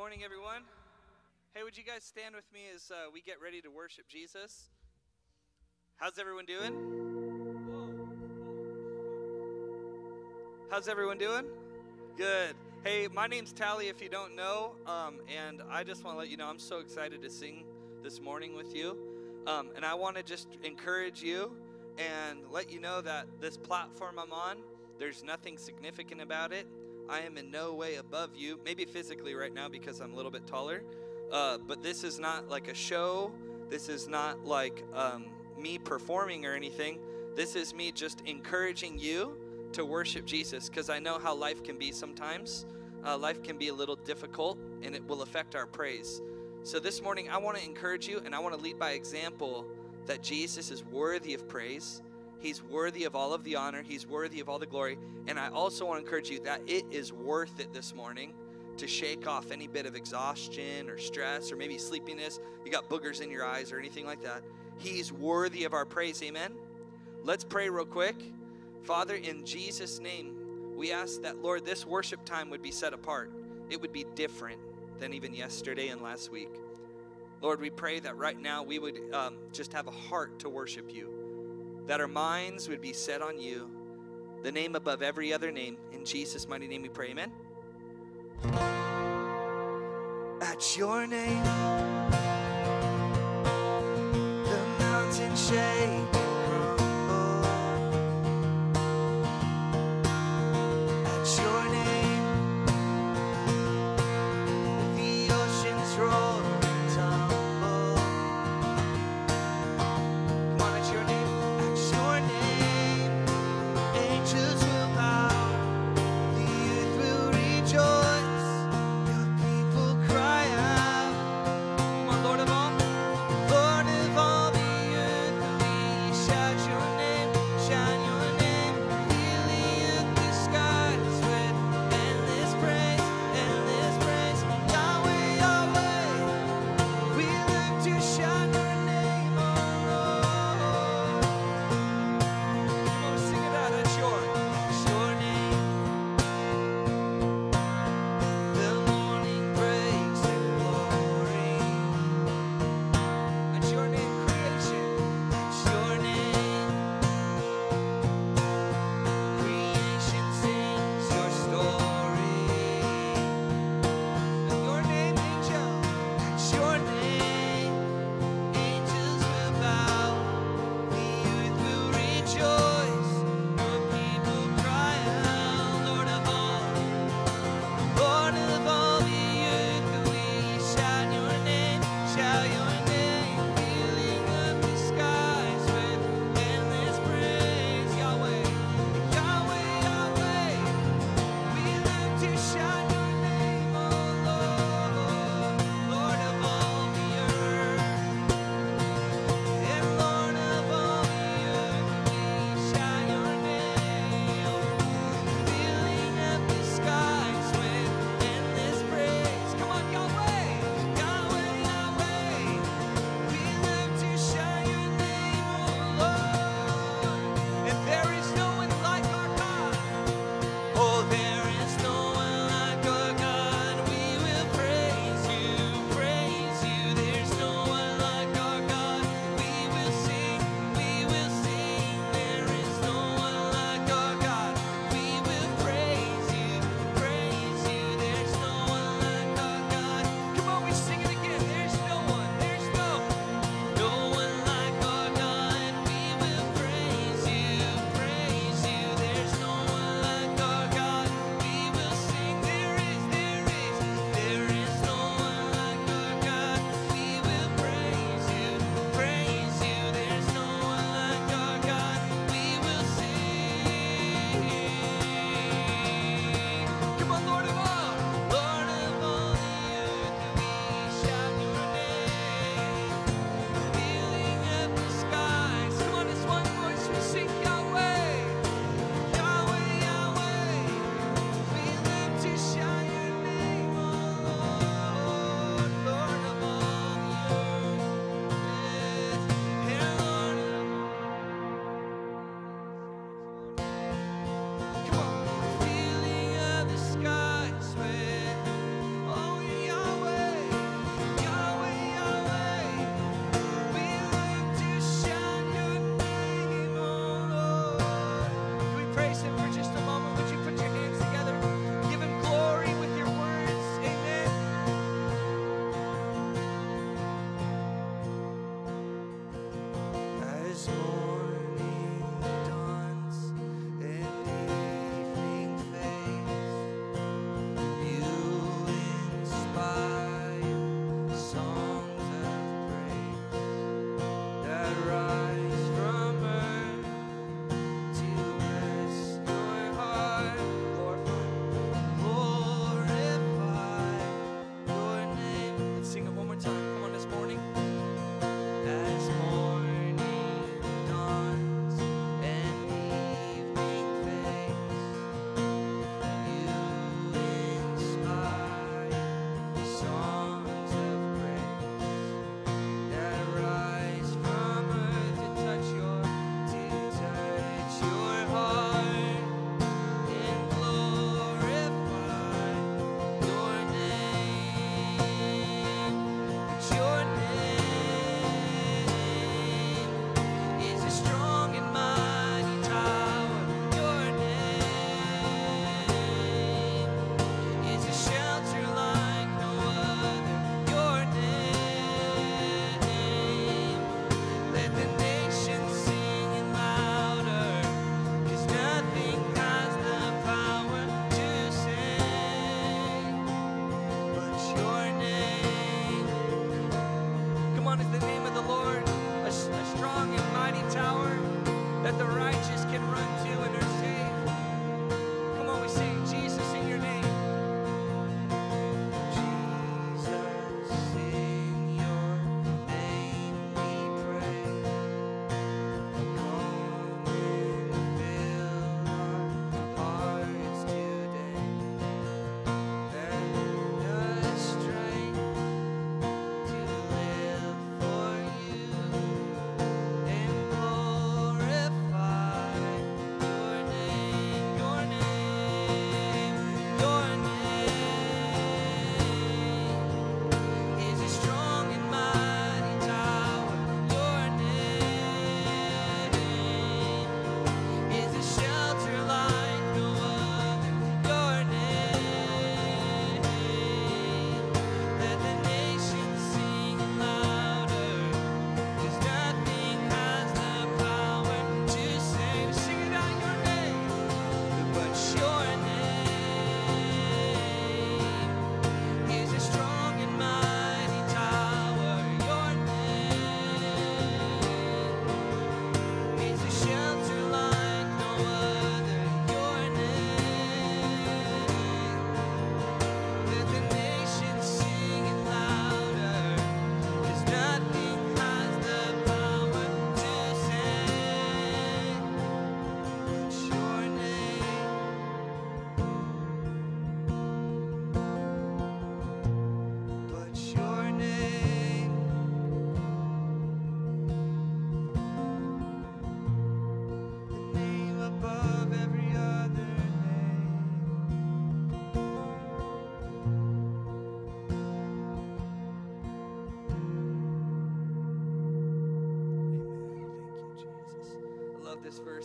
morning, everyone. Hey, would you guys stand with me as uh, we get ready to worship Jesus? How's everyone doing? How's everyone doing? Good. Hey, my name's Tally, if you don't know, um, and I just want to let you know I'm so excited to sing this morning with you. Um, and I want to just encourage you and let you know that this platform I'm on, there's nothing significant about it. I am in no way above you, maybe physically right now because I'm a little bit taller. Uh, but this is not like a show. This is not like um, me performing or anything. This is me just encouraging you to worship Jesus because I know how life can be sometimes. Uh, life can be a little difficult and it will affect our praise. So this morning, I want to encourage you and I want to lead by example that Jesus is worthy of praise. He's worthy of all of the honor. He's worthy of all the glory. And I also want to encourage you that it is worth it this morning to shake off any bit of exhaustion or stress or maybe sleepiness. You got boogers in your eyes or anything like that. He's worthy of our praise. Amen. Let's pray real quick. Father, in Jesus' name, we ask that, Lord, this worship time would be set apart. It would be different than even yesterday and last week. Lord, we pray that right now we would um, just have a heart to worship you, that our minds would be set on you, the name above every other name. In Jesus' mighty name we pray, amen. At your name, the mountain shake.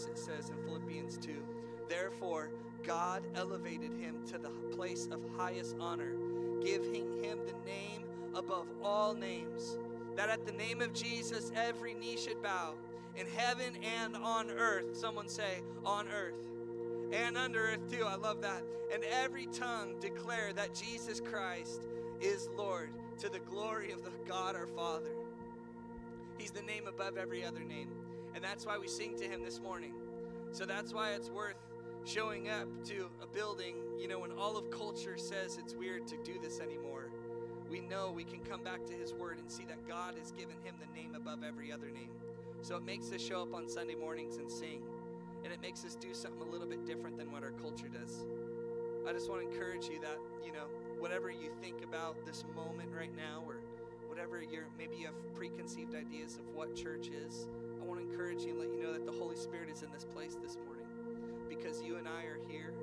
It says in Philippians 2 Therefore, God elevated him to the place of highest honor, giving him the name above all names, that at the name of Jesus every knee should bow, in heaven and on earth. Someone say, on earth. And under earth, too. I love that. And every tongue declare that Jesus Christ is Lord to the glory of the God our Father. He's the name above every other name. And that's why we sing to him this morning. So that's why it's worth showing up to a building, you know, when all of culture says it's weird to do this anymore. We know we can come back to his word and see that God has given him the name above every other name. So it makes us show up on Sunday mornings and sing. And it makes us do something a little bit different than what our culture does. I just want to encourage you that, you know, whatever you think about this moment right now or whatever you're maybe you have preconceived ideas of what church is, want to encourage you and let you know that the Holy Spirit is in this place this morning because you and I are here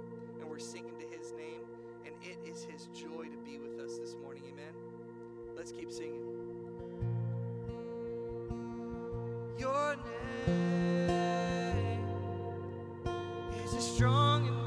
and we're singing to his name and it is his joy to be with us this morning. Amen. Let's keep singing. Your name is a strong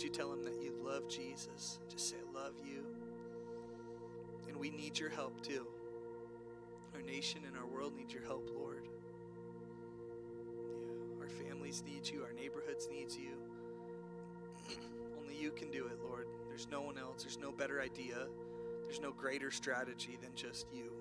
would you tell them that you love Jesus? Just say, I love you. And we need your help too. Our nation and our world need your help, Lord. Yeah, our families need you, our neighborhoods needs you. Only you can do it, Lord. There's no one else. There's no better idea. There's no greater strategy than just you.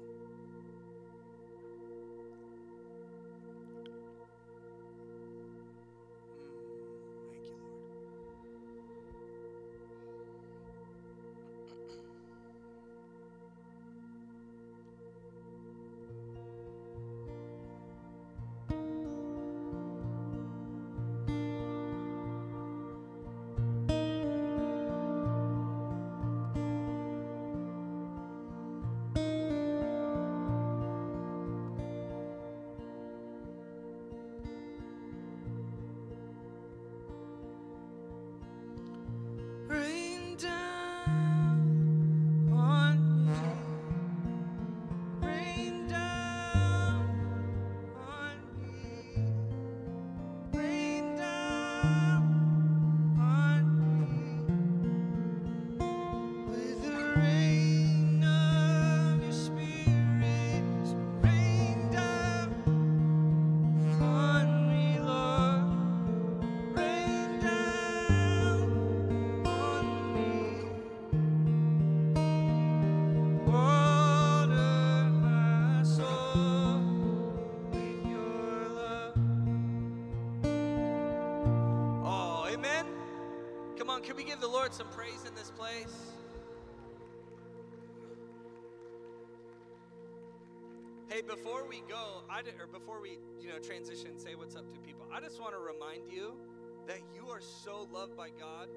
Hey, before we go, I did, or before we, you know, transition say what's up to people, I just want to remind you that you are so loved by God,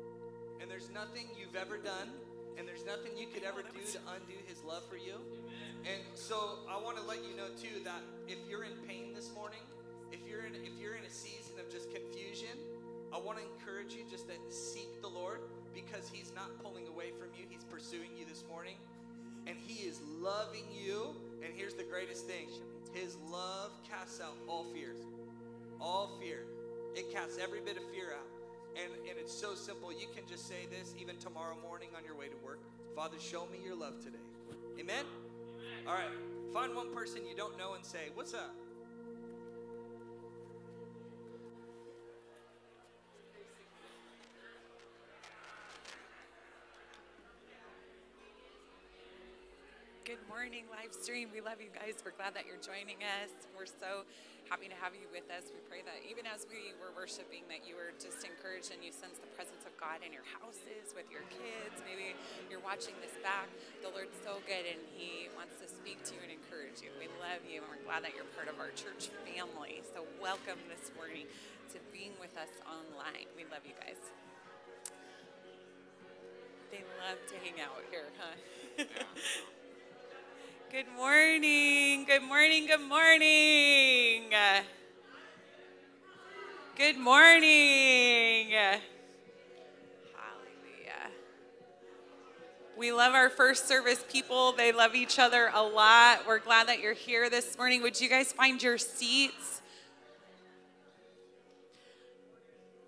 and there's nothing you've ever done, and there's nothing you could ever do to undo His love for you. And so I want to let you know too that if you're in pain this morning, if you're in if you're in a season of just confusion, I want to encourage you just to seek the Lord because He's not pulling away from you. He's pursuing you this morning, and He is loving you. And here's the greatest thing: His love casts out all fear. All fear. It casts every bit of fear out. And, and it's so simple. You can just say this even tomorrow morning on your way to work. Father, show me your love today. Amen? All right. Find one person you don't know and say, What's up? Good morning, live stream. We love you guys. We're glad that you're joining us. We're so happy to have you with us. We pray that even as we were worshiping, that you were just encouraged and you sense the presence of God in your houses, with your kids. Maybe you're watching this back. The Lord's so good and He wants to speak to you and encourage you. We love you and we're glad that you're part of our church family. So, welcome this morning to being with us online. We love you guys. They love to hang out here, huh? Good morning. Good morning. Good morning. Good morning. Hallelujah. We love our first service people. They love each other a lot. We're glad that you're here this morning. Would you guys find your seats?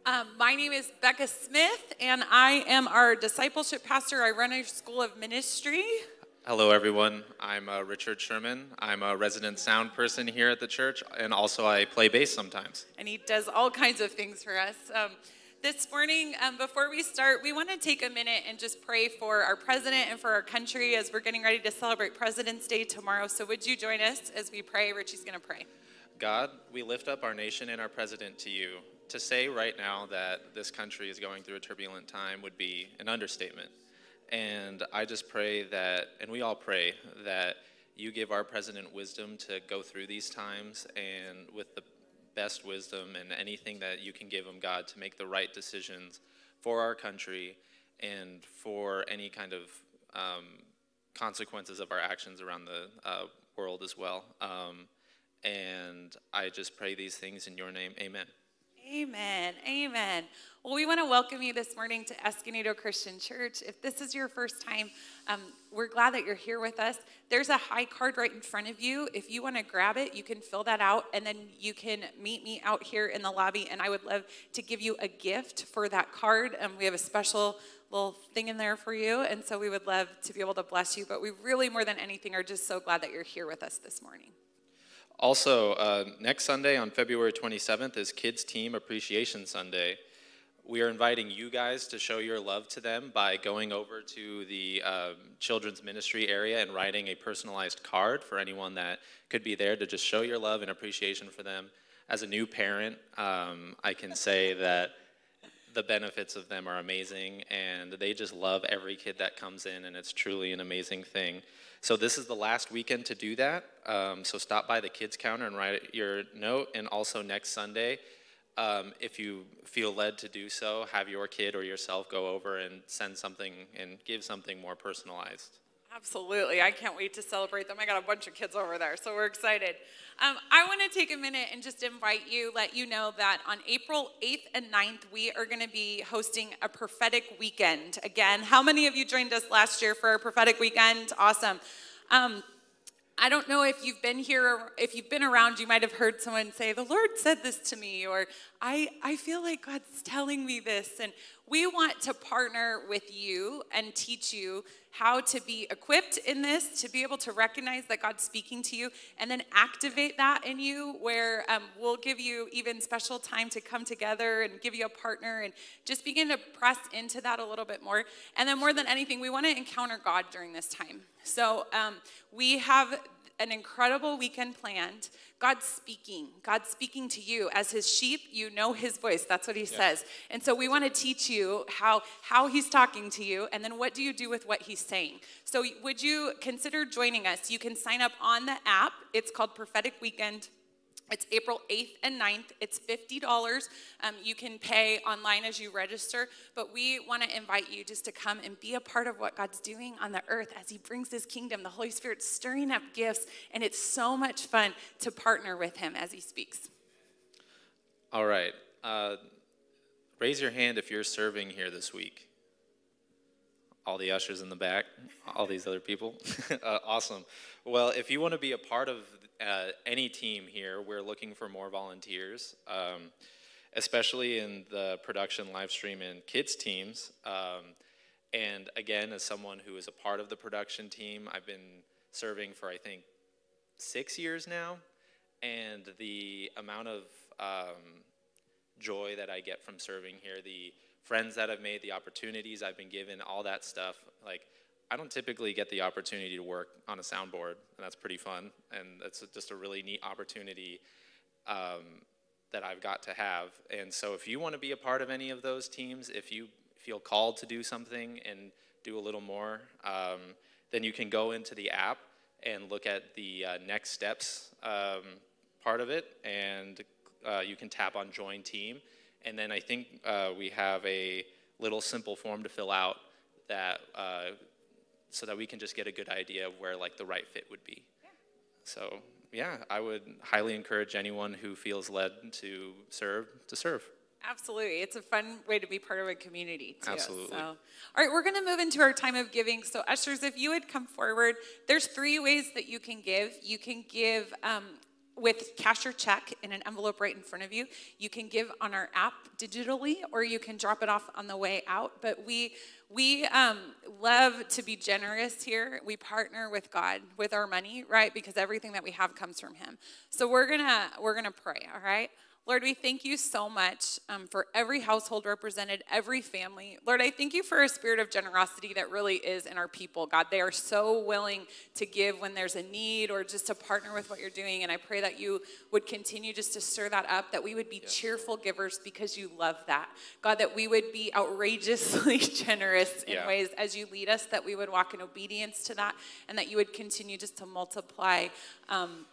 Um, my name is Becca Smith, and I am our discipleship pastor. I run our school of ministry. Hello, everyone. I'm uh, Richard Sherman. I'm a resident sound person here at the church, and also I play bass sometimes. and he does all kinds of things for us. Um, this morning, um, before we start, we want to take a minute and just pray for our president and for our country as we're getting ready to celebrate President's Day tomorrow. So, would you join us as we pray? Richie's going to pray. God, we lift up our nation and our president to you. To say right now that this country is going through a turbulent time would be an understatement. And I just pray that, and we all pray, that you give our president wisdom to go through these times and with the best wisdom and anything that you can give him, God, to make the right decisions for our country and for any kind of um, consequences of our actions around the uh, world as well. Um, and I just pray these things in your name. Amen. Amen. Amen. Well, we want to welcome you this morning to Escondido Christian Church. If this is your first time, um, we're glad that you're here with us. There's a high card right in front of you. If you want to grab it, you can fill that out, and then you can meet me out here in the lobby. And I would love to give you a gift for that card. Um, we have a special little thing in there for you, and so we would love to be able to bless you. But we really, more than anything, are just so glad that you're here with us this morning. Also, uh, next Sunday on February 27th is Kids Team Appreciation Sunday. We are inviting you guys to show your love to them by going over to the uh, children's ministry area and writing a personalized card for anyone that could be there to just show your love and appreciation for them. As a new parent, um, I can say that the benefits of them are amazing and they just love every kid that comes in, and it's truly an amazing thing. So, this is the last weekend to do that. Um, so, stop by the kids counter and write your note, and also next Sunday um, if you feel led to do so, have your kid or yourself go over and send something and give something more personalized. Absolutely. I can't wait to celebrate them. I got a bunch of kids over there, so we're excited. Um, I want to take a minute and just invite you, let you know that on April 8th and 9th, we are going to be hosting a prophetic weekend. Again, how many of you joined us last year for a prophetic weekend? Awesome. Um, I don't know if you've been here, if you've been around, you might have heard someone say, The Lord said this to me, or I, I feel like God's telling me this. And we want to partner with you and teach you how to be equipped in this, to be able to recognize that God's speaking to you, and then activate that in you, where um, we'll give you even special time to come together and give you a partner and just begin to press into that a little bit more. And then, more than anything, we want to encounter God during this time. So, um, we have an incredible weekend planned. God's speaking. God's speaking to you. As his sheep, you know his voice. That's what he yeah. says. And so we want to teach you how, how he's talking to you, and then what do you do with what he's saying. So would you consider joining us? You can sign up on the app. It's called Prophetic Weekend it's April 8th and 9th. It's $50. Um, you can pay online as you register, but we want to invite you just to come and be a part of what God's doing on the earth as He brings His kingdom. The Holy Spirit's stirring up gifts, and it's so much fun to partner with Him as He speaks. All right. Uh, raise your hand if you're serving here this week. All the ushers in the back, all these other people. uh, awesome. Well, if you want to be a part of uh, any team here, we're looking for more volunteers, um, especially in the production, live stream, and kids teams. Um, and again, as someone who is a part of the production team, I've been serving for I think six years now, and the amount of um, joy that I get from serving here, the friends that I've made, the opportunities I've been given, all that stuff, like I don't typically get the opportunity to work on a soundboard, and that's pretty fun. And that's just a really neat opportunity um, that I've got to have. And so, if you want to be a part of any of those teams, if you feel called to do something and do a little more, um, then you can go into the app and look at the uh, next steps um, part of it, and uh, you can tap on Join Team. And then I think uh, we have a little simple form to fill out that uh, so that we can just get a good idea of where like the right fit would be. Yeah. So yeah, I would highly encourage anyone who feels led to serve to serve. Absolutely. It's a fun way to be part of a community, too. Absolutely. So, all right, we're going to move into our time of giving. So, ushers, if you would come forward, there's three ways that you can give. You can give um, with cash or check in an envelope right in front of you. You can give on our app digitally, or you can drop it off on the way out. But we we um, love to be generous here. We partner with God with our money, right? Because everything that we have comes from Him. So we're gonna we're gonna pray. All right. Lord, we thank you so much um, for every household represented, every family. Lord, I thank you for a spirit of generosity that really is in our people. God, they are so willing to give when there's a need or just to partner with what you're doing. And I pray that you would continue just to stir that up, that we would be cheerful givers because you love that. God, that we would be outrageously generous in yeah. ways as you lead us, that we would walk in obedience to that, and that you would continue just to multiply. Um,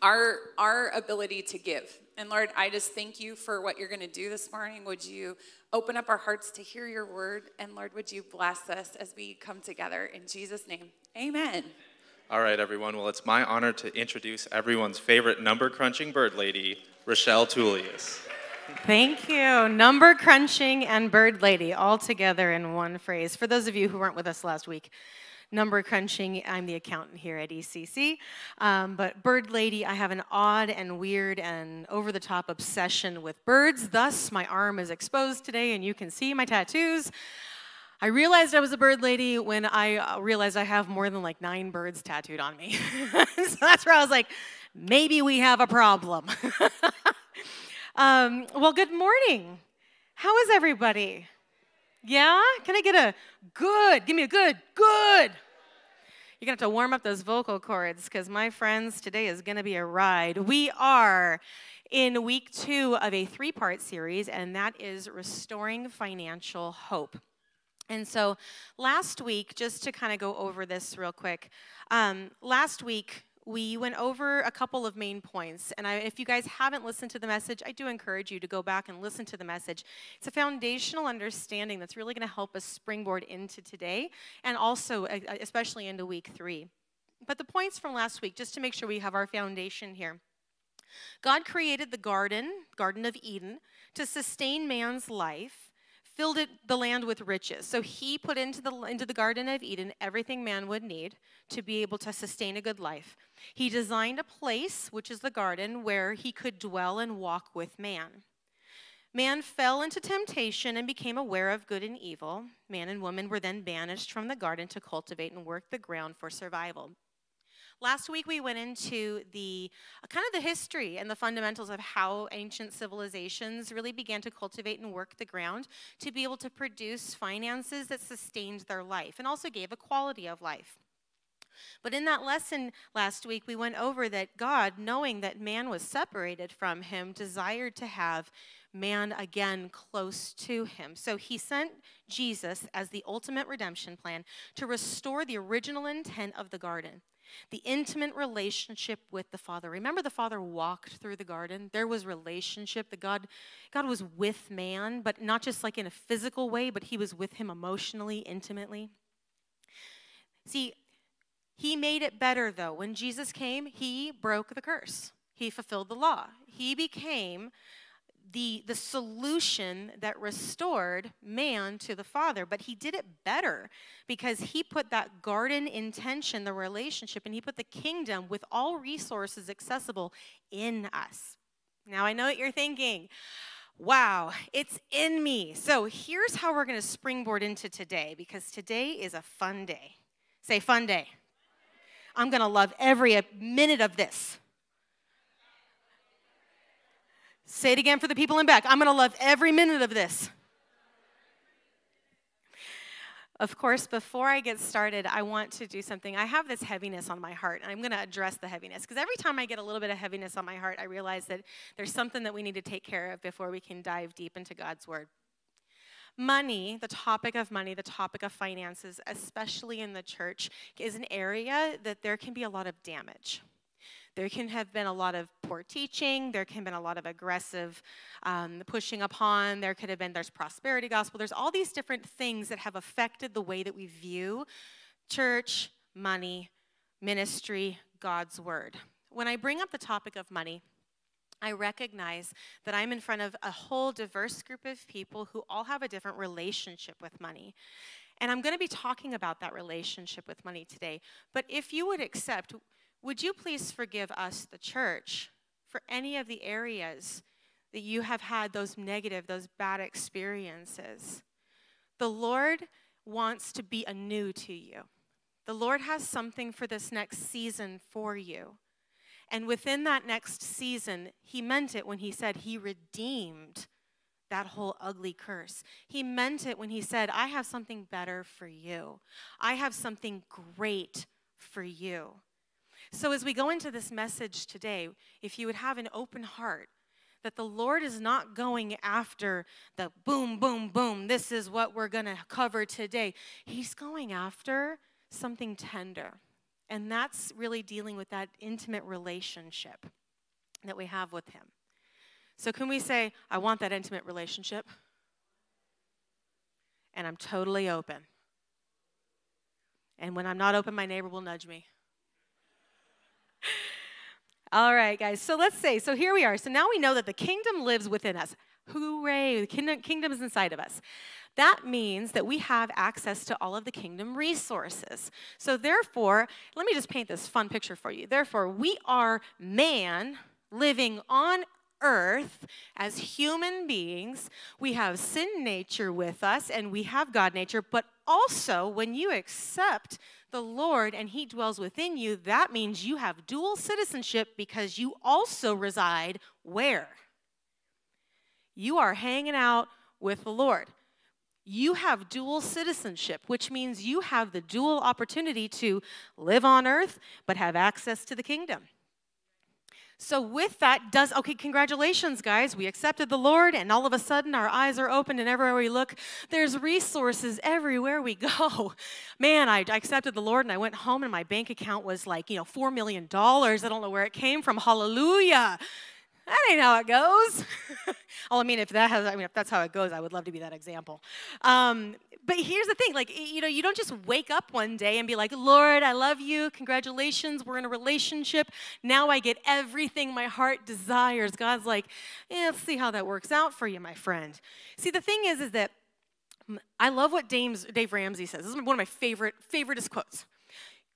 our, our ability to give and Lord, I just thank you for what you're going to do this morning. Would you open up our hearts to hear your word? And Lord, would you bless us as we come together in Jesus' name? Amen. All right, everyone. Well, it's my honor to introduce everyone's favorite number crunching bird lady, Rochelle Tullius. Thank you. Number crunching and bird lady all together in one phrase. For those of you who weren't with us last week, number crunching, I'm the accountant here at ECC. Um, but bird lady, I have an odd and weird and over the top obsession with birds. Thus, my arm is exposed today and you can see my tattoos. I realized I was a bird lady when I uh, realized I have more than like nine birds tattooed on me. so that's where I was like, maybe we have a problem. um, well, good morning. How is everybody? Yeah? Can I get a good? Give me a good, good. You're gonna have to warm up those vocal cords because my friends, today is gonna be a ride. We are in week two of a three part series, and that is Restoring Financial Hope. And so last week, just to kind of go over this real quick, um, last week we went over a couple of main points. And I, if you guys haven't listened to the message, I do encourage you to go back and listen to the message. It's a foundational understanding that's really going to help us springboard into today and also, especially into week three. But the points from last week, just to make sure we have our foundation here. God created the garden, Garden of Eden, to sustain man's life filled it, the land with riches. So he put into the, into the Garden of Eden everything man would need to be able to sustain a good life. He designed a place, which is the garden, where he could dwell and walk with man. Man fell into temptation and became aware of good and evil. Man and woman were then banished from the garden to cultivate and work the ground for survival. Last week we went into the uh, kind of the history and the fundamentals of how ancient civilizations really began to cultivate and work the ground to be able to produce finances that sustained their life and also gave a quality of life. But in that lesson last week, we went over that God, knowing that man was separated from him, desired to have man again close to him. So he sent Jesus as the ultimate redemption plan to restore the original intent of the garden the intimate relationship with the Father. Remember, the Father walked through the garden. There was relationship. The God, God was with man, but not just like in a physical way, but He was with him emotionally, intimately. See, He made it better though. When Jesus came, He broke the curse. He fulfilled the law. He became the, the solution that restored man to the Father. But he did it better because he put that garden intention, the relationship, and he put the kingdom with all resources accessible in us. Now, I know what you're thinking. Wow, it's in me. So here's how we're going to springboard into today because today is a fun day. Say, fun day. I'm going to love every minute of this. Say it again for the people in back. I'm going to love every minute of this. Of course, before I get started, I want to do something. I have this heaviness on my heart, and I'm going to address the heaviness because every time I get a little bit of heaviness on my heart, I realize that there's something that we need to take care of before we can dive deep into God's Word. Money, the topic of money, the topic of finances, especially in the church, is an area that there can be a lot of damage. There can have been a lot of poor teaching. There can have been a lot of aggressive um, pushing upon. There could have been, there's prosperity gospel. There's all these different things that have affected the way that we view church, money, ministry, God's word. When I bring up the topic of money, I recognize that I'm in front of a whole diverse group of people who all have a different relationship with money. And I'm going to be talking about that relationship with money today. But if you would accept, would you please forgive us, the church, for any of the areas that you have had those negative, those bad experiences? The Lord wants to be anew to you. The Lord has something for this next season for you. And within that next season, He meant it when He said He redeemed that whole ugly curse. He meant it when He said, I have something better for you. I have something great for you. So, as we go into this message today, if you would have an open heart, that the Lord is not going after the boom, boom, boom, this is what we're going to cover today. He's going after something tender. And that's really dealing with that intimate relationship that we have with Him. So, can we say, I want that intimate relationship? And I'm totally open. And when I'm not open, my neighbor will nudge me. All right, guys. So let's say, so here we are. So now we know that the kingdom lives within us. Hooray, the kingdom, kingdom is inside of us. That means that we have access to all of the kingdom resources. So, therefore, let me just paint this fun picture for you. Therefore, we are man living on earth as human beings. We have sin nature with us and we have God nature, but also when you accept the Lord and He dwells within you, that means you have dual citizenship because you also reside where? You are hanging out with the Lord. You have dual citizenship, which means you have the dual opportunity to live on earth but have access to the kingdom. So, with that, does okay, congratulations, guys. We accepted the Lord, and all of a sudden our eyes are opened, and everywhere we look, there's resources everywhere we go. Man, I, I accepted the Lord, and I went home, and my bank account was like, you know, $4 million. I don't know where it came from. Hallelujah. That ain't how it goes. well, I mean, if that has, I mean, if that's how it goes, I would love to be that example. Um, but here's the thing like you know you don't just wake up one day and be like lord i love you. Congratulations. We're in a relationship. Now i get everything my heart desires. God's like let's see how that works out for you my friend. See the thing is is that i love what Dame's, dave ramsey says. This is one of my favorite favoriteest quotes.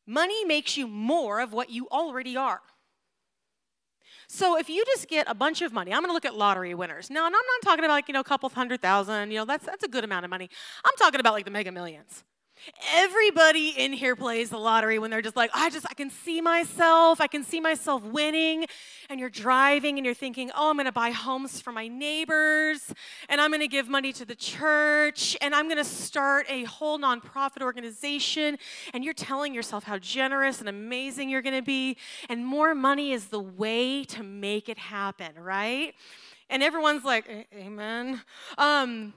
Money makes you more of what you already are so if you just get a bunch of money, I'm going to look at lottery winners. Now, and I'm not talking about like, you know, a couple hundred thousand, you know, that's that's a good amount of money. I'm talking about like the mega millions. Everybody in here plays the lottery when they're just like, I just, I can see myself, I can see myself winning. And you're driving and you're thinking, oh, I'm gonna buy homes for my neighbors, and I'm gonna give money to the church, and I'm gonna start a whole nonprofit organization. And you're telling yourself how generous and amazing you're gonna be. And more money is the way to make it happen, right? And everyone's like, Amen. Um,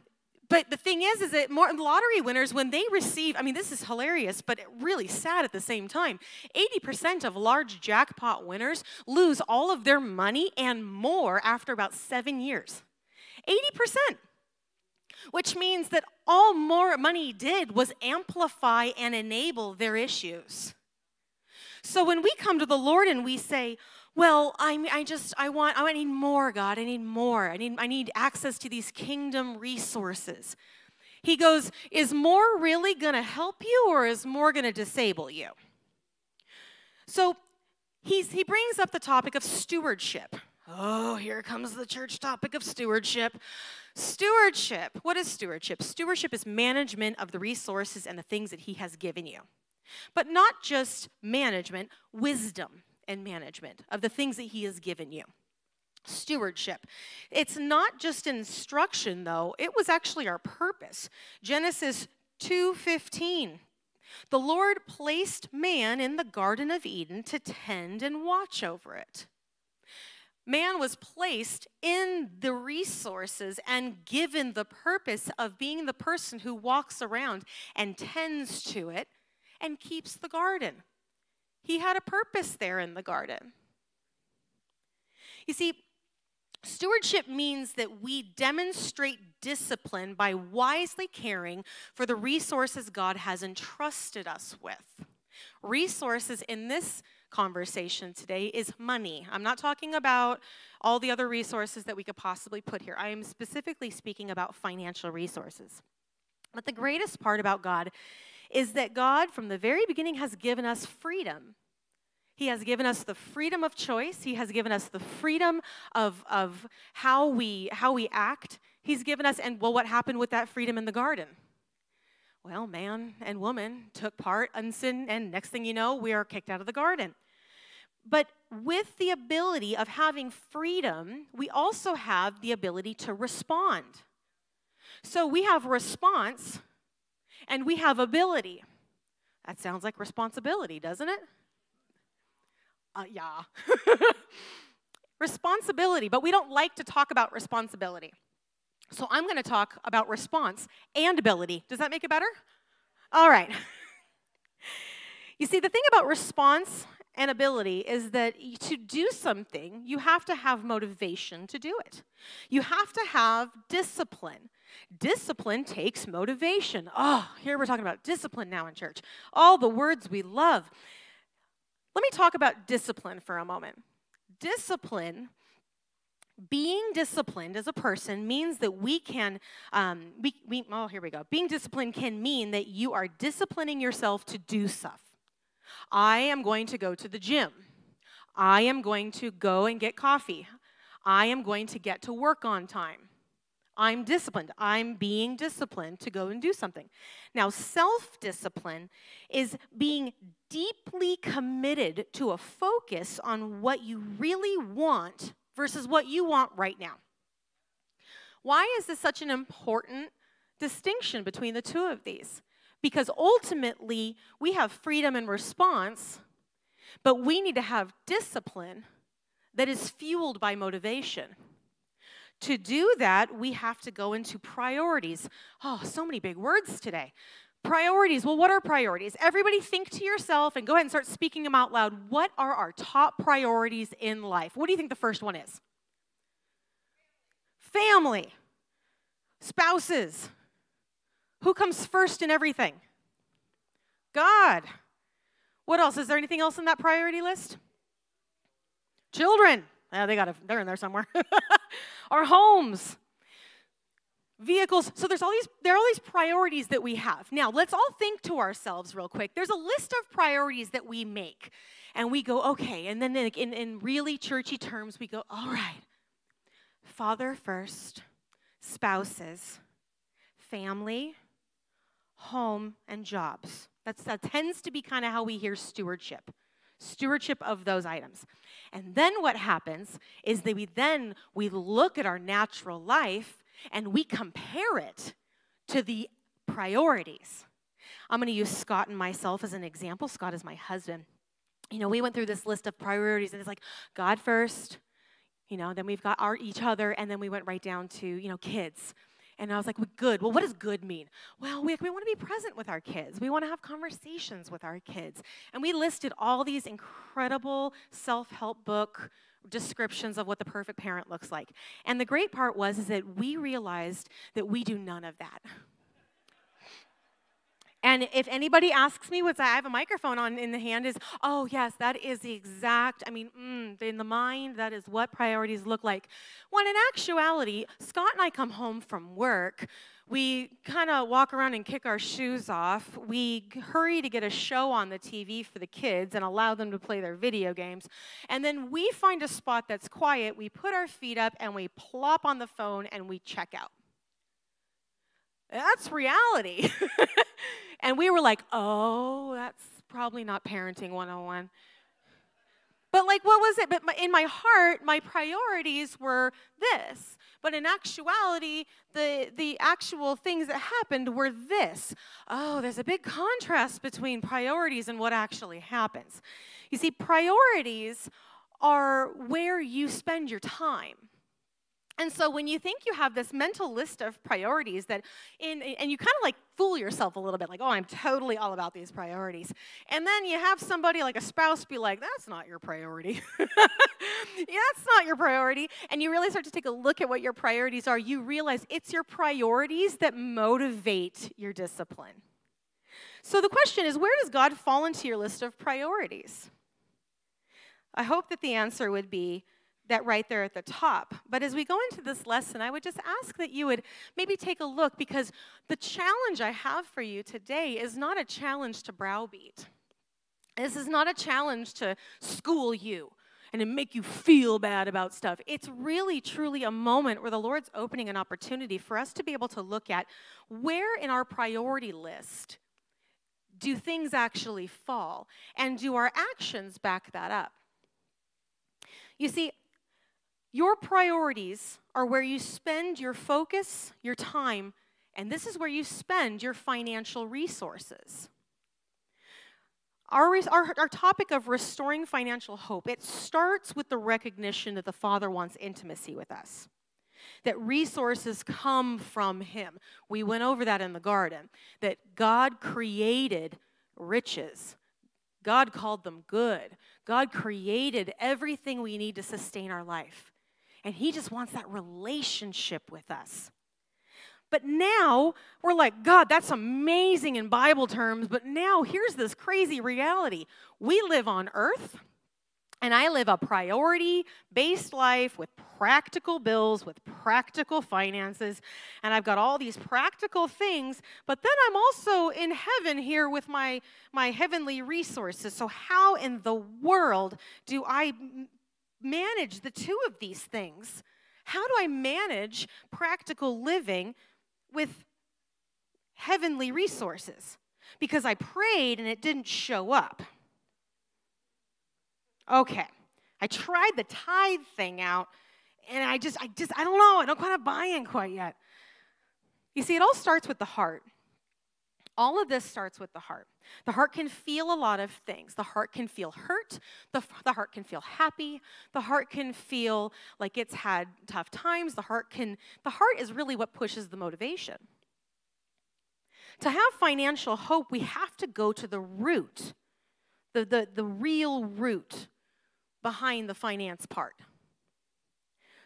but the thing is, is that more lottery winners, when they receive, I mean, this is hilarious, but really sad at the same time. 80% of large jackpot winners lose all of their money and more after about seven years. 80%. Which means that all more money did was amplify and enable their issues. So when we come to the Lord and we say, well i i just i want i need more god. I need more. I need i need access to these kingdom resources. He goes is more really going to help you or is more going to disable you? So he's, he brings up the topic of stewardship. Oh here comes the church topic of stewardship. Stewardship. What is stewardship? Stewardship is management of the resources and the things that he has given you. But not just management wisdom and management of the things that He has given you. Stewardship. It's not just instruction though, it was actually our purpose. Genesis 2:15. The Lord placed man in the garden of Eden to tend and watch over it. Man was placed in the resources and given the purpose of being the person who walks around and tends to it and keeps the garden. He had a purpose there in the garden. You see, stewardship means that we demonstrate discipline by wisely caring for the resources God has entrusted us with. Resources in this conversation today is money. I'm not talking about all the other resources that we could possibly put here. I am specifically speaking about financial resources. But the greatest part about God is that God, from the very beginning, has given us freedom. He has given us the freedom of choice. He has given us the freedom of, of how, we, how we act. He's given us, and well, what happened with that freedom in the garden? Well, man and woman took part in sin, and next thing you know, we are kicked out of the garden. But with the ability of having freedom, we also have the ability to respond. So we have response and we have ability. That sounds like responsibility, doesn't it? Uh, yeah. responsibility, but we don't like to talk about responsibility. So I'm going to talk about response and ability. Does that make it better? All right. you see, the thing about response and ability is that to do something, you have to have motivation to do it. You have to have discipline. Discipline takes motivation. Oh, here we're talking about discipline now in church. All the words we love. Let me talk about discipline for a moment. Discipline being disciplined as a person means that we can um, we, we, oh here we go being disciplined can mean that you are disciplining yourself to do stuff i am going to go to the gym i am going to go and get coffee i am going to get to work on time i'm disciplined i'm being disciplined to go and do something now self-discipline is being deeply committed to a focus on what you really want versus what you want right now. Why is this such an important distinction between the two of these? Because ultimately, we have freedom and response, but we need to have discipline that is fueled by motivation. To do that, we have to go into priorities. Oh, so many big words today. Priorities. Well, what are priorities? Everybody think to yourself and go ahead and start speaking them out loud. What are our top priorities in life? What do you think the first one is? Family, spouses. Who comes first in everything? God. What else? Is there anything else in that priority list? Children. Yeah, they got to, they're in there somewhere. Our homes vehicles. So there's all these there are all these priorities that we have. Now, let's all think to ourselves real quick. There's a list of priorities that we make. And we go, okay, and then in, in really churchy terms, we go, all right, father first, spouses, family, home, and jobs. That's, that tends to be kind of how we hear stewardship stewardship of those items and then what happens is that we then we look at our natural life and we compare it to the priorities. I'm going to use Scott and myself as an example. Scott is my husband. You know, we went through this list of priorities, and it's like God first, you know, then we've got our each other, and then we went right down to, you know, kids. And I was like, well, good. Well, what does good mean? Well, we, we want to be present with our kids. We want to have conversations with our kids. And we listed all these incredible self help book descriptions of what the perfect parent looks like. And the great part was is that we realized that we do none of that. And if anybody asks me what I have a microphone on in the hand is, oh yes, that is the exact, I mean, mm, in the mind, that is what priorities look like. When in actuality, Scott and I come home from work, we kind of walk around and kick our shoes off. We hurry to get a show on the TV for the kids and allow them to play their video games. And then we find a spot that's quiet, we put our feet up, and we plop on the phone and we check out. That's reality. and we were like, oh, that's probably not parenting 101. But, like, what was it? But in my heart, my priorities were this. But in actuality, the, the actual things that happened were this. Oh, there's a big contrast between priorities and what actually happens. You see, priorities are where you spend your time. And so when you think you have this mental list of priorities that in and you kind of like fool yourself a little bit like, "Oh, I'm totally all about these priorities." And then you have somebody like a spouse be like, "That's not your priority." yeah, that's not your priority. And you really start to take a look at what your priorities are. You realize it's your priorities that motivate your discipline. So the question is, where does God fall into your list of priorities? I hope that the answer would be that right there at the top. But as we go into this lesson, I would just ask that you would maybe take a look because the challenge I have for you today is not a challenge to browbeat. This is not a challenge to school you and to make you feel bad about stuff. It's really, truly a moment where the Lord's opening an opportunity for us to be able to look at where in our priority list do things actually fall, and do our actions back that up? You see, your priorities are where you spend your focus, your time, and this is where you spend your financial resources. Our, our, our, topic of restoring financial hope, it starts with the recognition that the Father wants intimacy with us, that resources come from Him. We went over that in the garden, that God created riches. God called them good. God created everything we need to sustain our life. And He just wants that relationship with us. But now we're like, God, that's amazing in Bible terms, but now here's this crazy reality. We live on earth, And I live a priority based life with practical bills, with practical finances, and I've got all these practical things, but then I'm also in heaven here with my, my heavenly resources. So, how in the world do I manage the two of these things? How do I manage practical living with heavenly resources? Because I prayed and it didn't show up. Okay. I tried the tithe thing out and I just, I just, I don't know. I don't quite have buy-in quite yet. You see, it all starts with the heart. All of this starts with the heart. The heart can feel a lot of things. The heart can feel hurt. The, the heart can feel happy. The heart can feel like it's had tough times. The heart can, the heart is really what pushes the motivation. To have financial hope, we have to go to the root, the, the, the real root behind the finance part.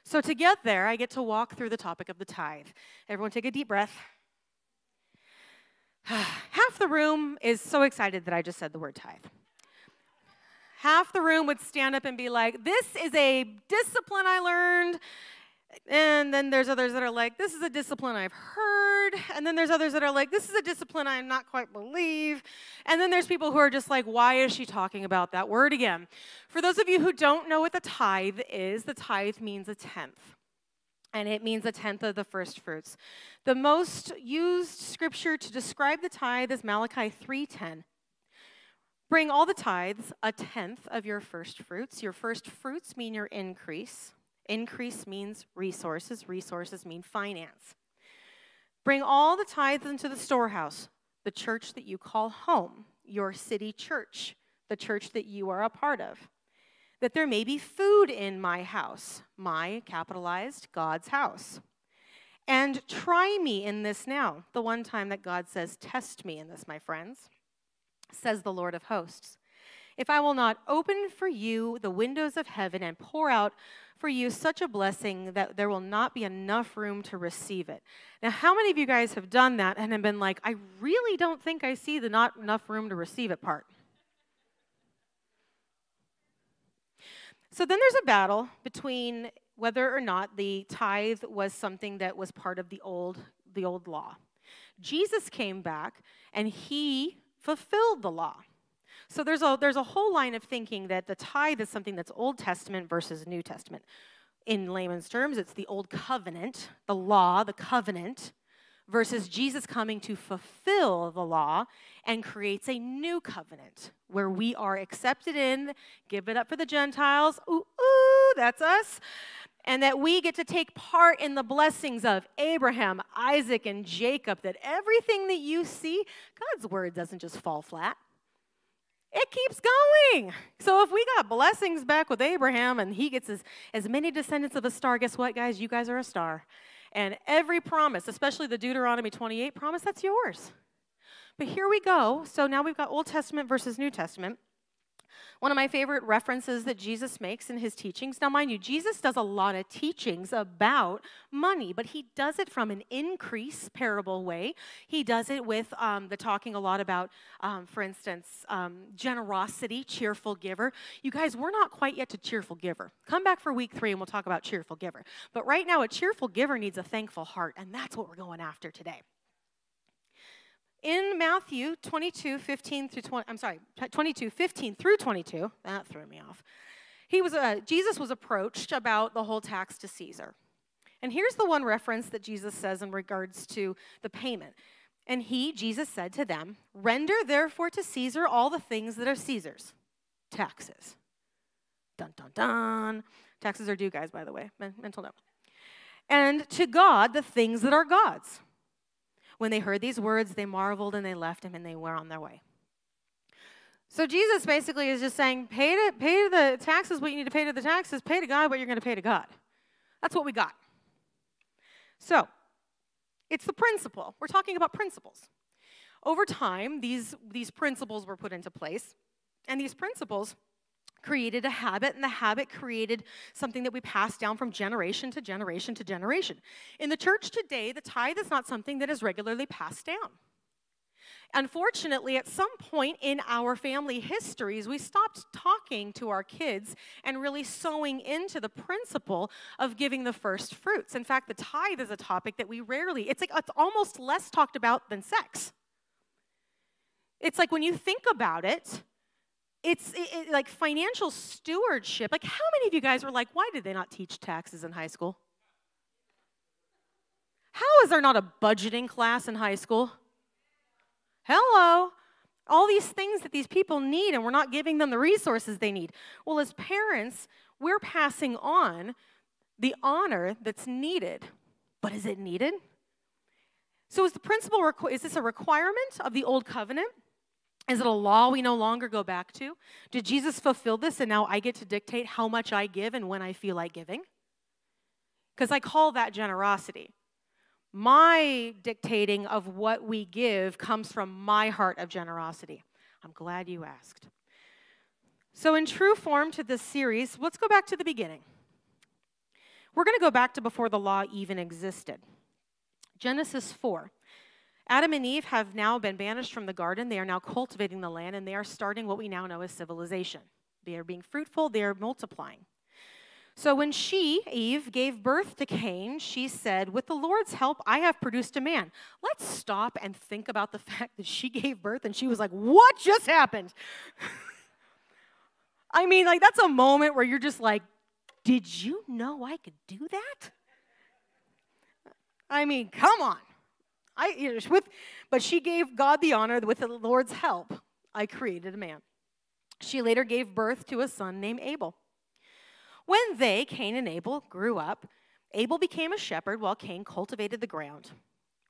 So, to get there, I get to walk through the topic of the tithe. Everyone, take a deep breath. Half the room is so excited that I just said the word tithe. Half the room would stand up and be like, This is a discipline I learned and then there's others that are like, this is a discipline I've heard. And then there's others that are like, this is a discipline I'm not quite believe. And then there's people who are just like, why is she talking about that word again? For those of you who don't know what the tithe is, the tithe means a tenth. And it means a tenth of the first fruits. The most used scripture to describe the tithe is Malachi 3:10. Bring all the tithes, a tenth of your first fruits. Your first fruits mean your increase. Increase means resources, resources mean finance. Bring all the tithes into the storehouse, the church that you call home, your city church, the church that you are a part of. That there may be food in my house, my capitalized God's house. And try me in this now, the one time that God says, Test me in this, my friends, says the Lord of hosts. If I will not open for you the windows of heaven and pour out for you such a blessing that there will not be enough room to receive it. Now, how many of you guys have done that and have been like, I really don't think I see the not enough room to receive it part? So then there's a battle between whether or not the tithe was something that was part of the old the old law. Jesus came back and he fulfilled the law. So there's a, there's a whole line of thinking that the tithe is something that's Old Testament versus New Testament. In layman's terms, it's the Old Covenant, the law, the covenant, versus Jesus coming to fulfill the law and creates a new covenant where we are accepted in, give it up for the Gentiles. Ooh, ooh, that's us. And that we get to take part in the blessings of Abraham, Isaac, and Jacob. That everything that you see, God's word doesn't just fall flat it keeps going. So if we got blessings back with Abraham and he gets as, as many descendants of a star, guess what, guys? You guys are a star. And every promise, especially the Deuteronomy 28 promise, that's yours. But here we go. So now we've got Old Testament versus New Testament. One of my favorite references that Jesus makes in his teachings. Now, mind you, Jesus does a lot of teachings about money, but he does it from an increase parable way. He does it with um, the talking a lot about, um, for instance, um, generosity, cheerful giver. You guys, we're not quite yet to cheerful giver. Come back for week three and we'll talk about cheerful giver. But right now, a cheerful giver needs a thankful heart, and that's what we're going after today in Matthew 22, 15 through 20, I'm sorry, 22, 15 through 22, that threw me off. He was, uh, Jesus was approached about the whole tax to Caesar. And here's the one reference that Jesus says in regards to the payment. And he, Jesus, said to them, Render therefore to Caesar all the things that are Caesar's taxes. Dun, dun, dun. Taxes are due, guys, by the way. Mental note. And to God the things that are God's. When they heard these words, they marveled and they left him and they were on their way. So Jesus basically is just saying, pay to, pay to the taxes what you need to pay to the taxes, pay to God what you're going to pay to God. That's what we got. So, it's the principle. We're talking about principles. Over time, these, these principles were put into place, and these principles created a habit, and the habit created something that we pass down from generation to generation to generation. In the church today, the tithe is not something that is regularly passed down. Unfortunately, at some point in our family histories, we stopped talking to our kids and really sowing into the principle of giving the first fruits. In fact, the tithe is a topic that we rarely, it's like it's almost less talked about than sex. It's like when you think about it, it's it, it, like financial stewardship. Like, how many of you guys were like, why did they not teach taxes in high school? How is there not a budgeting class in high school? Hello. All these things that these people need, and we're not giving them the resources they need. Well, as parents, we're passing on the honor that's needed. But is it needed? So, is the principle, is this a requirement of the old covenant? Is it a law we no longer go back to? Did Jesus fulfill this and now I get to dictate how much I give and when I feel like giving? Because I call that generosity. My dictating of what we give comes from my heart of generosity. I'm glad you asked. So, in true form to this series, let's go back to the beginning. We're going to go back to before the law even existed. Genesis 4. Adam and Eve have now been banished from the garden. They are now cultivating the land, and they are starting what we now know as civilization. They are being fruitful, they are multiplying. So when she, Eve, gave birth to Cain, she said, With the Lord's help, I have produced a man. Let's stop and think about the fact that she gave birth and she was like, What just happened? I mean, like, that's a moment where you're just like, Did you know I could do that? I mean, come on. I, you know, with, but she gave God the honor with the Lord's help. I created a man. She later gave birth to a son named Abel. When they, Cain and Abel, grew up, Abel became a shepherd while Cain cultivated the ground.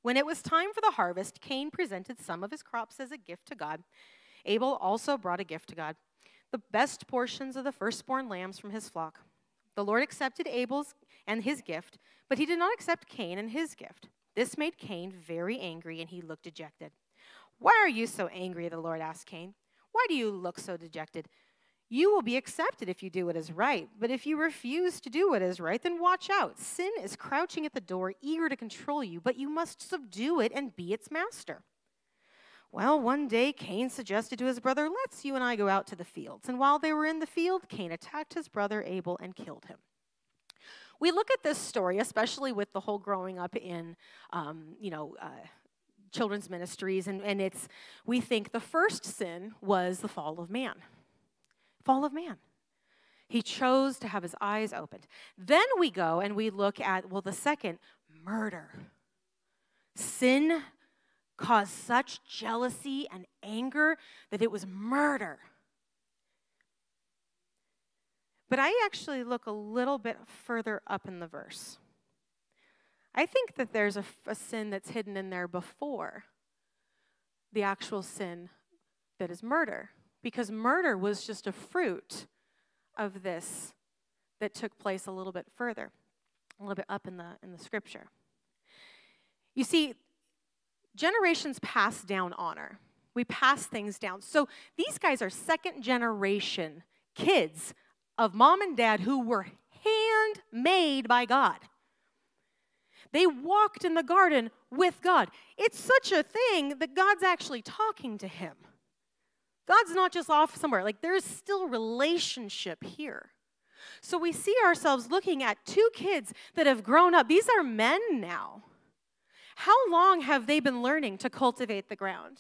When it was time for the harvest, Cain presented some of his crops as a gift to God. Abel also brought a gift to God the best portions of the firstborn lambs from his flock. The Lord accepted Abel's and his gift, but he did not accept Cain and his gift. This made Cain very angry, and he looked dejected. Why are you so angry? The Lord asked Cain. Why do you look so dejected? You will be accepted if you do what is right. But if you refuse to do what is right, then watch out. Sin is crouching at the door, eager to control you, but you must subdue it and be its master. Well, one day Cain suggested to his brother, Let's you and I go out to the fields. And while they were in the field, Cain attacked his brother Abel and killed him. We look at this story, especially with the whole growing up in, um, you know, uh, children's ministries, and, and it's, we think the first sin was the fall of man fall of man. He chose to have his eyes opened. Then we go and we look at, well, the second, murder. Sin caused such jealousy and anger that it was murder. But I actually look a little bit further up in the verse. I think that there's a, a, sin that's hidden in there before the actual sin that is murder because murder was just a fruit of this that took place a little bit further, a little bit up in the, in the scripture. You see, generations pass down honor. We pass things down. So these guys are second generation kids of mom and dad who were handmade by God. They walked in the garden with God. It's such a thing that God's actually talking to him. God's not just off somewhere, like there's still relationship here. So we see ourselves looking at two kids that have grown up. These are men now. How long have they been learning to cultivate the ground?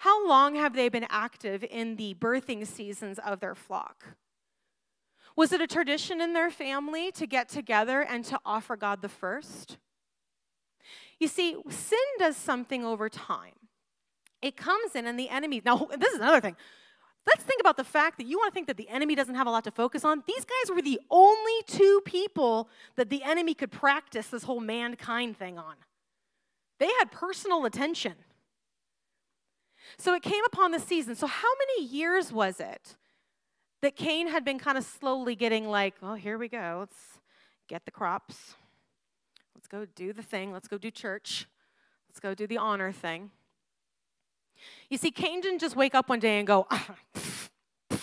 How long have they been active in the birthing seasons of their flock? Was it a tradition in their family to get together and to offer God the first? You see, sin does something over time. It comes in, and the enemy. Now, this is another thing. Let's think about the fact that you want to think that the enemy doesn't have a lot to focus on. These guys were the only two people that the enemy could practice this whole mankind thing on. They had personal attention. So it came upon the season. So, how many years was it that Cain had been kind of slowly getting like, oh, here we go. Let's get the crops. Let's go do the thing. Let's go do church. Let's go do the honor thing. You see, Cain didn't just wake up one day and go, ah,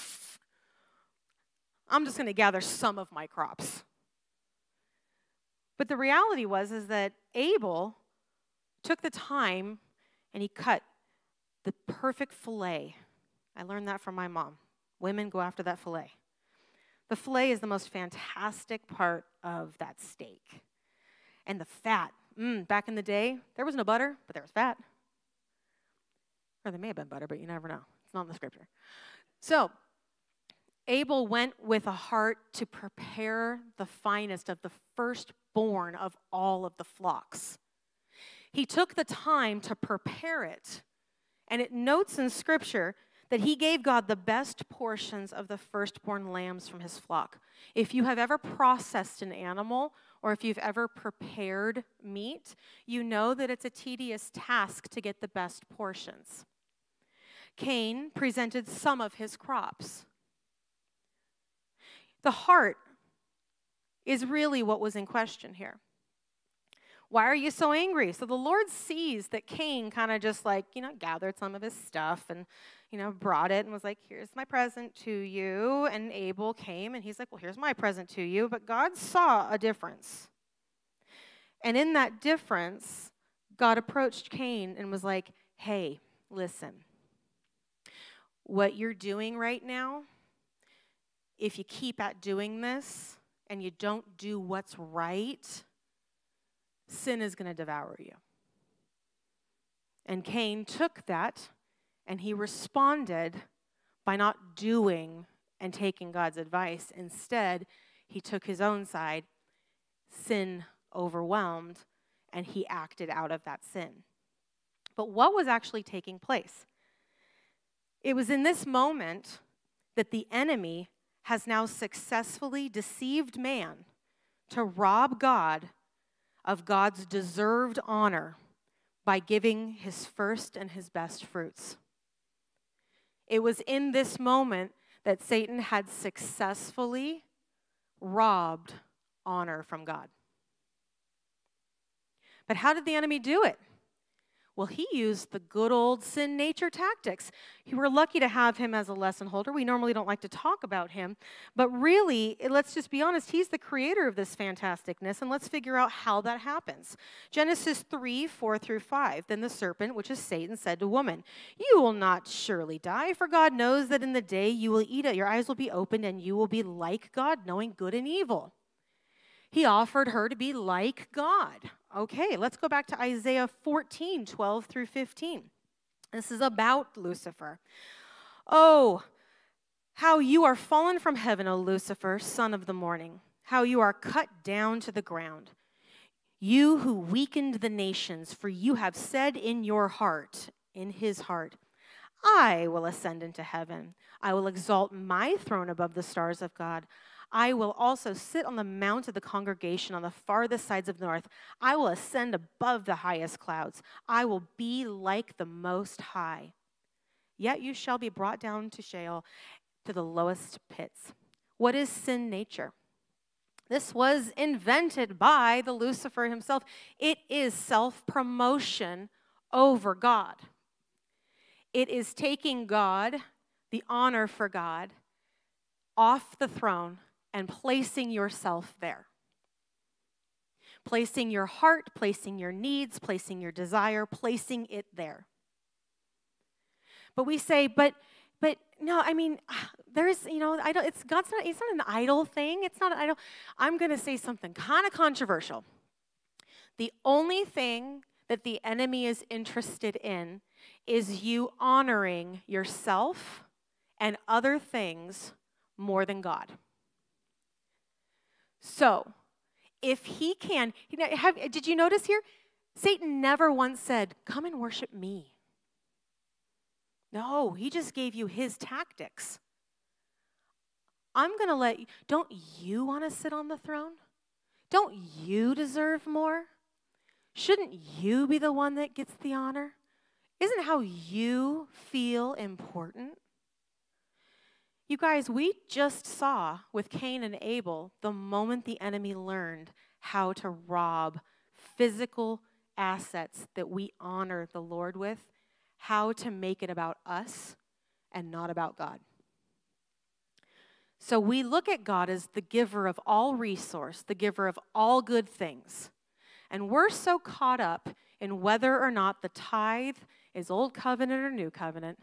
I'm just going to gather some of my crops. But the reality was is that Abel took the time and he cut the perfect fillet. I learned that from my mom. Women go after that fillet. The fillet is the most fantastic part of that steak. And the fat. Mm, back in the day, there was no butter, but there was fat. Or there may have been butter, but you never know. It's not in the scripture. So, Abel went with a heart to prepare the finest of the firstborn of all of the flocks. He took the time to prepare it. And it notes in scripture that he gave God the best portions of the firstborn lambs from his flock. If you have ever processed an animal or if you've ever prepared meat, you know that it's a tedious task to get the best portions. Cain presented some of his crops. The heart is really what was in question here. Why are you so angry? So the Lord sees that Cain kind of just like, you know, gathered some of his stuff and, you know, brought it and was like, here's my present to you. And Abel came and he's like, well, here's my present to you. But God saw a difference. And in that difference, God approached Cain and was like, hey, listen, what you're doing right now, if you keep at doing this and you don't do what's right, sin is going to devour you. And Cain took that and he responded by not doing and taking God's advice. Instead, he took his own side, sin overwhelmed, and he acted out of that sin. But what was actually taking place? It was in this moment that the enemy has now successfully deceived man to rob God of God's deserved honor by giving his first and his best fruits. It was in this moment that Satan had successfully robbed honor from God. But how did the enemy do it? Well, he used the good old sin nature tactics. We're lucky to have him as a lesson holder. We normally don't like to talk about him, but really, let's just be honest, he's the creator of this fantasticness, and let's figure out how that happens. Genesis 3 4 through 5. Then the serpent, which is Satan, said to woman, You will not surely die, for God knows that in the day you will eat it, your eyes will be opened, and you will be like God, knowing good and evil. He offered her to be like God. Okay, let's go back to Isaiah 14, 12 through 15. This is about Lucifer. Oh, how you are fallen from heaven, O Lucifer, son of the morning, how you are cut down to the ground. You who weakened the nations, for you have said in your heart, in his heart, I will ascend into heaven. I will exalt my throne above the stars of God. I will also sit on the mount of the congregation on the farthest sides of the north. I will ascend above the highest clouds. I will be like the Most High. Yet you shall be brought down to Sheol, to the lowest pits. What is sin nature? This was invented by the Lucifer himself. It is self promotion over God. It is taking God, the honor for God, off the throne and placing yourself there. Placing your heart, placing your needs, placing your desire, placing it there. But we say, but but no, I mean, there's, you know, I don't, it's God's not, it's not an idol thing. It's not an idol. I'm going to say something kind of controversial. The only thing that the enemy is interested in is you honoring yourself and other things more than God. So, if he can, have, did you notice here? Satan never once said, Come and worship me. No, he just gave you his tactics. I'm going to let you, don't you want to sit on the throne? Don't you deserve more? Shouldn't you be the one that gets the honor? Isn't how you feel important? You guys, we just saw with Cain and Abel the moment the enemy learned how to rob physical assets that we honor the Lord with, how to make it about us and not about God. So we look at God as the giver of all resource, the giver of all good things. And we're so caught up in whether or not the tithe is old covenant or new covenant.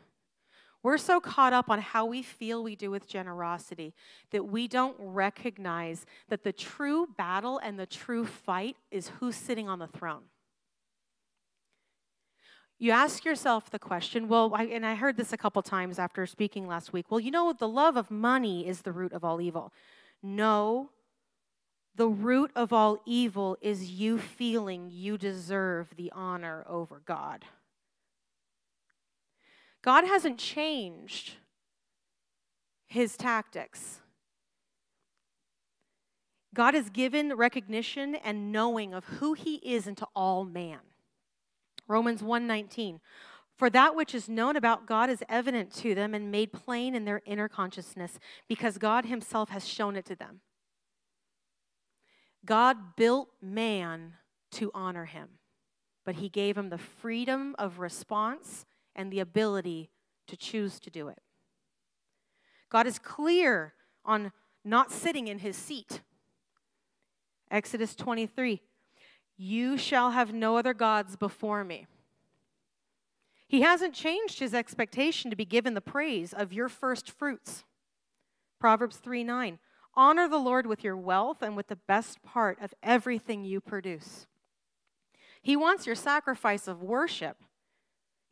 We're so caught up on how we feel we do with generosity that we don't recognize that the true battle and the true fight is who's sitting on the throne. You ask yourself the question, well, I, and I heard this a couple times after speaking last week. Well, you know, the love of money is the root of all evil. No, the root of all evil is you feeling you deserve the honor over God. God hasn't changed his tactics. God has given recognition and knowing of who he is into all man. Romans 1:19 For that which is known about God is evident to them and made plain in their inner consciousness because God himself has shown it to them. God built man to honor him, but he gave him the freedom of response and the ability to choose to do it. God is clear on not sitting in his seat. Exodus 23 you shall have no other gods before me. He hasn't changed his expectation to be given the praise of your first fruits. Proverbs 3 9. Honor the Lord with your wealth and with the best part of everything you produce. He wants your sacrifice of worship.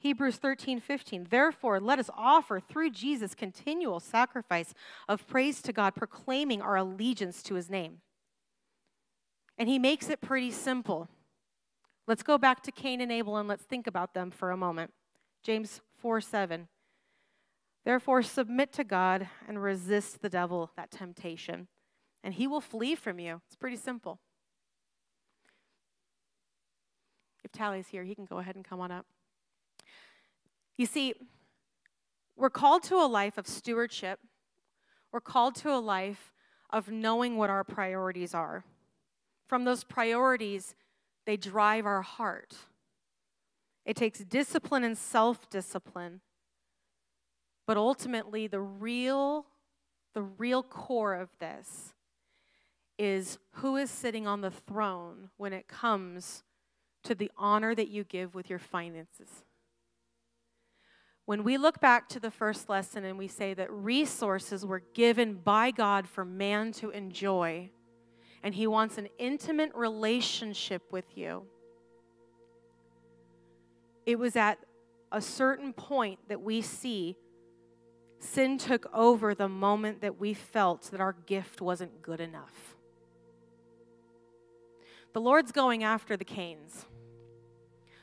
Hebrews 13 15. Therefore, let us offer through Jesus continual sacrifice of praise to God, proclaiming our allegiance to his name. And he makes it pretty simple. Let's go back to Cain and Abel and let's think about them for a moment. James 4 7. Therefore, submit to God and resist the devil, that temptation, and he will flee from you. It's pretty simple. If Tally's here, he can go ahead and come on up. You see, we're called to a life of stewardship, we're called to a life of knowing what our priorities are. From those priorities, they drive our heart. It takes discipline and self discipline. But ultimately, the real, the real core of this is who is sitting on the throne when it comes to the honor that you give with your finances. When we look back to the first lesson and we say that resources were given by God for man to enjoy, and He wants an intimate relationship with you. It was at a certain point that we see sin took over the moment that we felt that our gift wasn't good enough. The Lord's going after the Cains.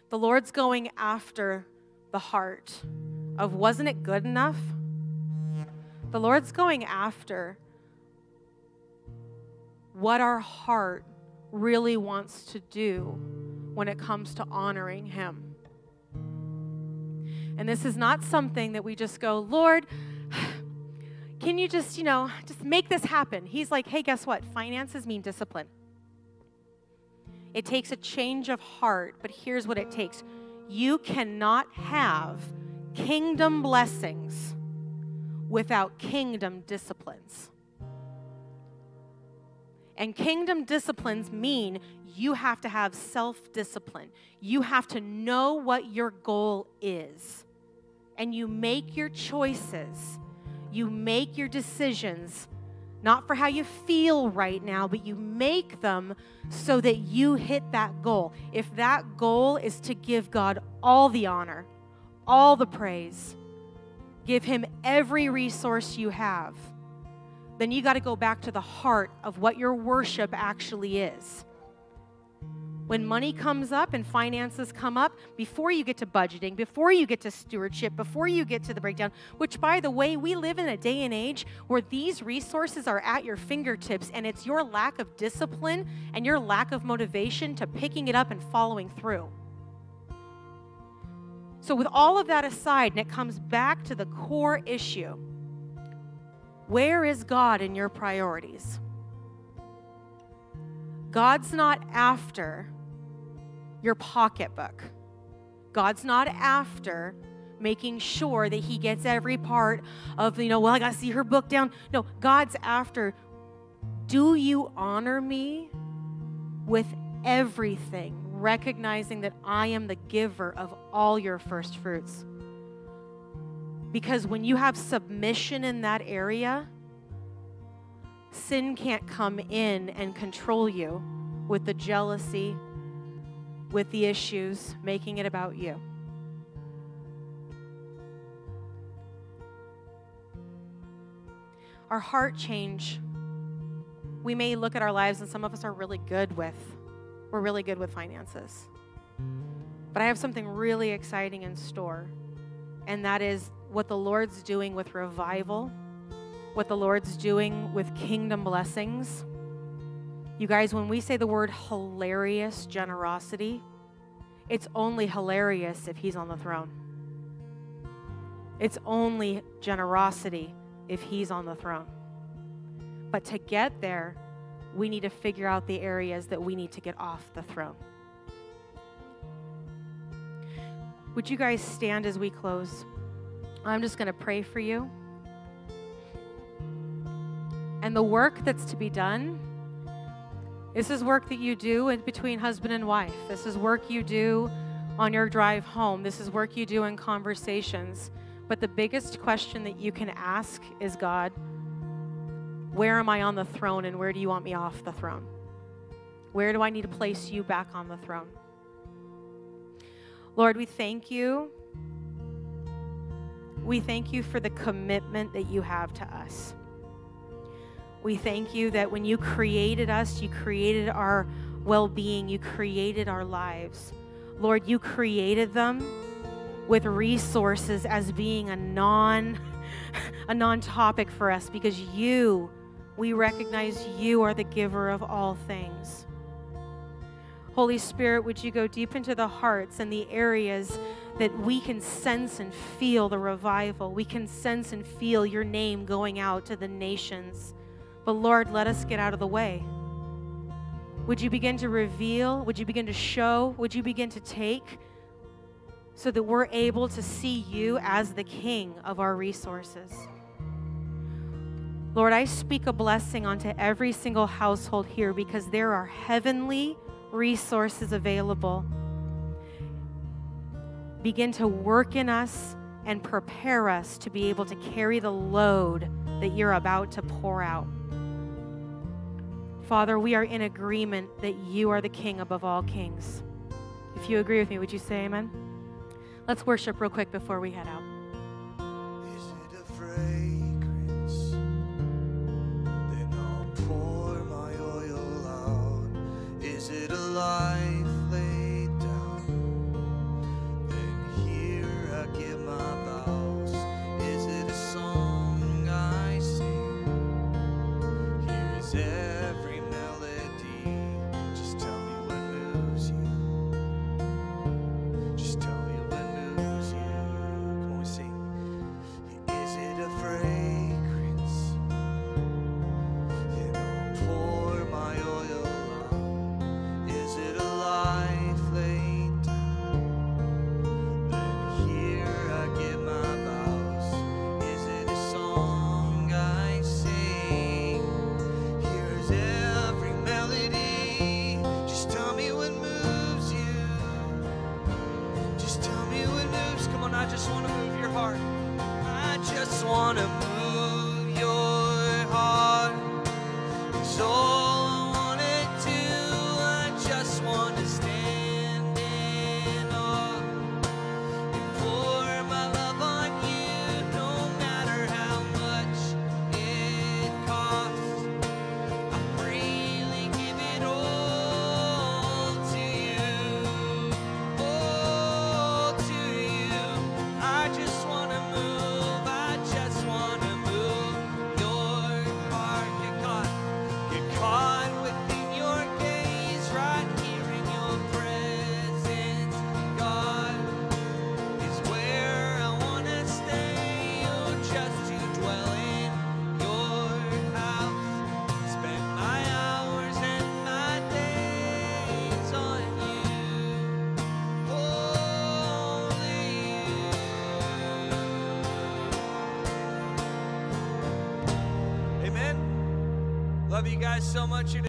The Lord's going after the heart of wasn't it good enough? The Lord's going after what our heart really wants to do when it comes to honoring Him. And this is not something that we just go, Lord, can you just, you know, just make this happen? He's like, hey, guess what? Finances mean discipline. It takes a change of heart, but here's what it takes you cannot have kingdom blessings without kingdom disciplines. And kingdom disciplines mean you have to have self discipline. You have to know what your goal is. And you make your choices, you make your decisions, not for how you feel right now, but you make them so that you hit that goal. If that goal is to give God all the honor, all the praise, give Him every resource you have then you got to go back to the heart of what your worship actually is. When money comes up and finances come up, before you get to budgeting, before you get to stewardship, before you get to the breakdown, which, by the way, we live in a day and age where these resources are at your fingertips, and it's your lack of discipline and your lack of motivation to picking it up and following through. So, with all of that aside, and it comes back to the core issue where is God in your priorities? God's not after your pocketbook. God's not after making sure that he gets every part of, you know, well, I got to see her book down. No, God's after, do you honor me with everything recognizing that I am the giver of all your first fruits. Because when you have submission in that area, sin can't come in and control you with the jealousy, with the issues, making it about you. Our heart change, we may look at our lives, and some of us are really good with, we're really good with finances. But I have something really exciting in store, and that is what the Lord's doing with revival, what the Lord's doing with kingdom blessings. You guys, when we say the word hilarious generosity, it's only hilarious if He's on the throne. It's only generosity if He's on the throne. But to get there, we need to figure out the areas that we need to get off the throne. Would you guys stand as we close? I'm just going to pray for you. And the work that's to be done, this is work that you do between husband and wife. This is work you do on your drive home. This is work you do in conversations. But the biggest question that you can ask is God, where am I on the throne and where do you want me off the throne? Where do I need to place you back on the throne? Lord, we thank you. We thank you for the commitment that you have to us. We thank you that when you created us, you created our well being, you created our lives. Lord, you created them with resources as being a non a non-topic for us because you we recognize you are the giver of all things. Holy Spirit, would you go deep into the hearts and the areas that we can sense and feel the revival? We can sense and feel your name going out to the nations. But Lord, let us get out of the way. Would you begin to reveal? Would you begin to show? Would you begin to take? So that we're able to see you as the king of our resources. Lord, I speak a blessing onto every single household here because there are heavenly resources available. Begin to work in us and prepare us to be able to carry the load that you're about to pour out. Father, we are in agreement that you are the king above all kings. If you agree with me, would you say amen? Let's worship real quick before we head out. Guys so much.